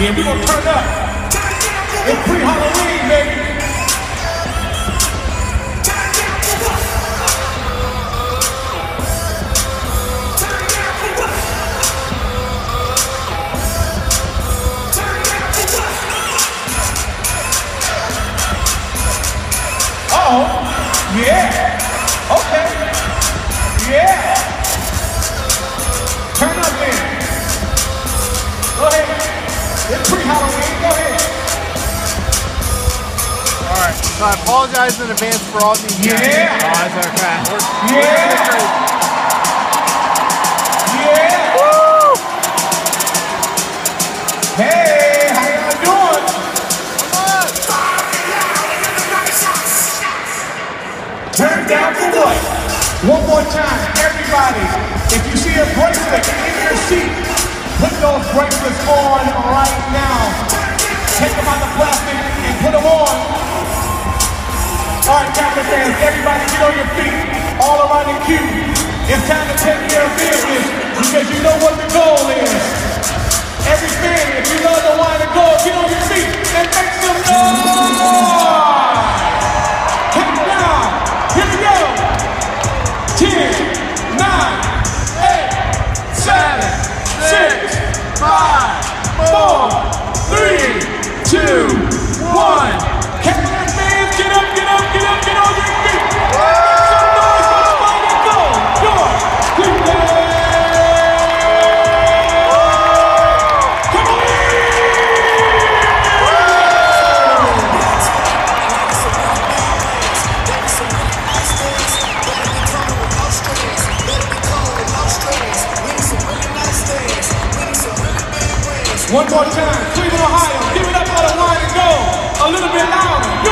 Yeah, we gonna turn up. It's pre-Halloween, baby. Oh, yeah. So I apologize in advance for all these. Yeah. Oh, that's okay. We're- Yeah. Yeah. Woo! Hey, how y'all doing? Come on. Turn down for what? One more time, everybody. If you see a bracelet in your seat, put those bracelets on right now. Fans, everybody get on your feet, all around the cube. It's time to take care of business because you know what the goal is. Every fan, if you love the wine and gold, get on your feet and make some noise. Count down. Here we go. 10, 9, 8, 7, 6, 5, 4, One more time, Cleveland, Ohio. Give it up for the wine and gold. A little bit louder.